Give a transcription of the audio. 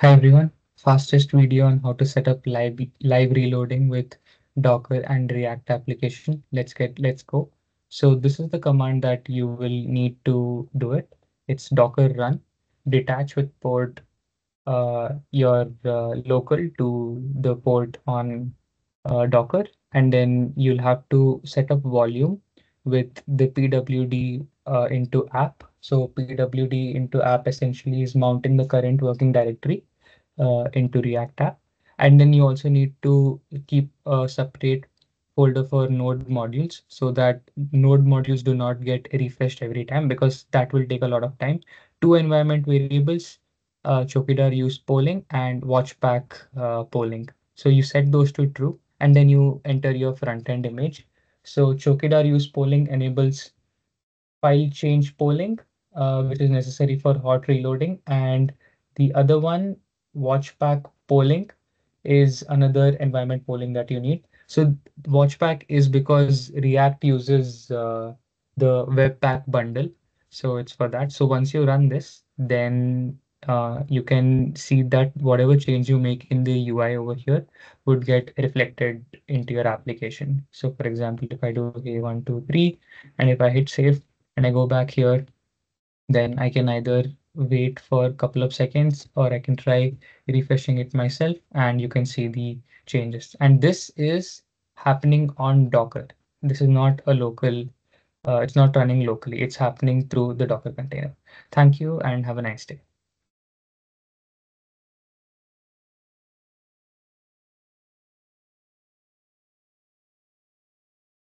Hi everyone, fastest video on how to set up live live reloading with Docker and React application. Let's get let's go. So this is the command that you will need to do it. It's docker run detach with port uh, your uh, local to the port on uh, Docker, and then you'll have to set up volume with the pwd uh, into app. So pwd into app essentially is mounting the current working directory uh, into React app. And then you also need to keep a separate folder for node modules so that node modules do not get refreshed every time because that will take a lot of time. Two environment variables, uh, Chokidar use polling and watchpack uh, polling. So you set those to true and then you enter your front end image. So Chokidar use polling enables file change polling, uh, which is necessary for hot reloading. And the other one watchpack polling is another environment polling that you need. So watchpack is because React uses uh, the Webpack bundle. So it's for that. So once you run this, then uh, you can see that whatever change you make in the UI over here would get reflected into your application. So for example, if I do a one, two, three, and if I hit save and I go back here, then I can either wait for a couple of seconds or I can try refreshing it myself and you can see the changes. And this is happening on Docker. This is not a local, uh, it's not running locally. It's happening through the Docker container. Thank you and have a nice day.